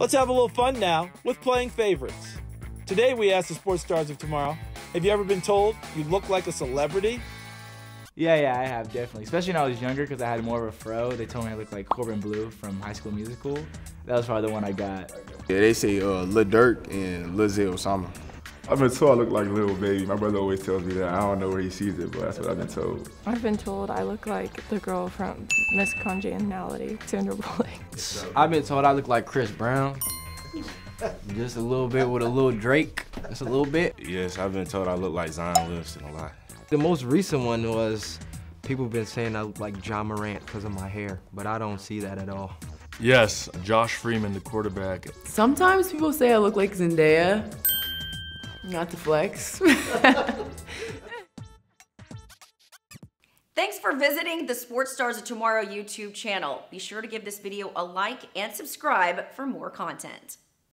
Let's have a little fun now with playing favorites. Today we ask the sports stars of tomorrow Have you ever been told you look like a celebrity? Yeah, yeah, I have definitely. Especially when I was younger because I had more of a fro. They told me I looked like Corbin Bleu from High School Musical. That was probably the one I got. Yeah, they say uh, Lil Durk and Lil Zay Osama. I've been told I look like a Lil Baby. My brother always tells me that. I don't know where he sees it, but that's what I've been told. I've been told I look like the girl from Miss Congeniality, Sandra Bullock. I've been told I look like Chris Brown. Just a little bit with a little Drake. Just a little bit. Yes, I've been told I look like Zion Williamson a lot. The most recent one was people been saying I look like Ja Morant because of my hair, but I don't see that at all. Yes, Josh Freeman, the quarterback. Sometimes people say I look like Zendaya. Not to flex. Thanks for visiting the Sports Stars of Tomorrow YouTube channel. Be sure to give this video a like and subscribe for more content.